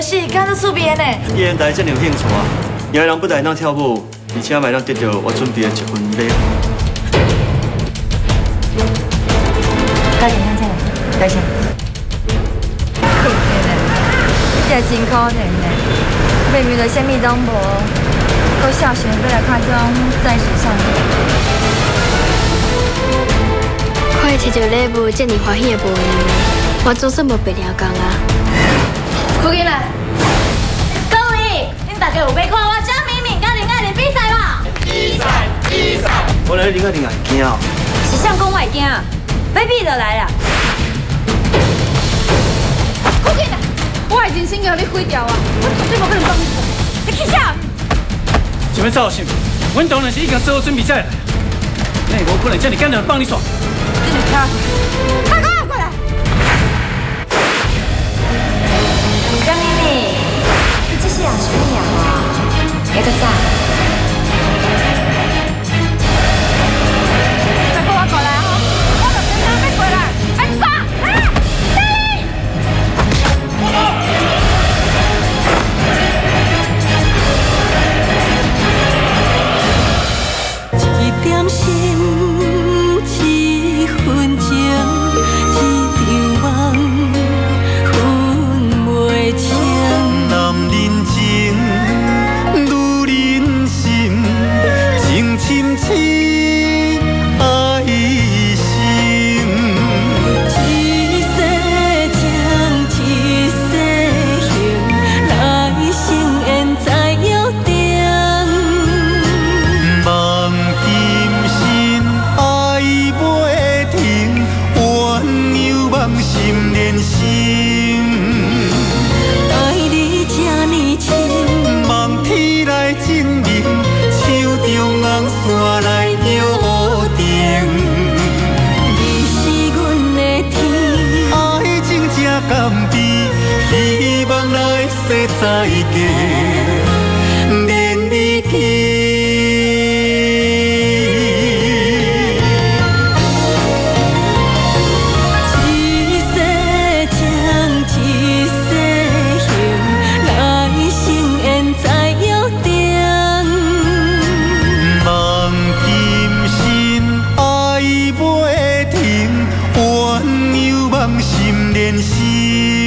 游戏，看得出别呢。艺人台真有兴趣啊！有人不但当跳舞，而且还当得到我准备的一份礼物。快点看这个，多谢。嘿，你这真可怜呢，妹妹的什么拢无，搁小学要来看这种钻石项链。快摕到礼物，这么欢喜的无呢？我总算无白了工啊！快进来！各位，恁大家有要看我张敏敏跟林爱玲比赛吗？比赛，比赛！我来林爱玲会惊哦。是相公会惊，要比就来啦！快进来！我已经先叫你毁掉啊！我绝对无可能帮你做。你去啥？什么造型？阮当然是已经做好准备在来，那无可能这么简单帮你耍。你来看，快说再见，恋你见。一世情，一世，来生缘再约定。今生爱停，心连心。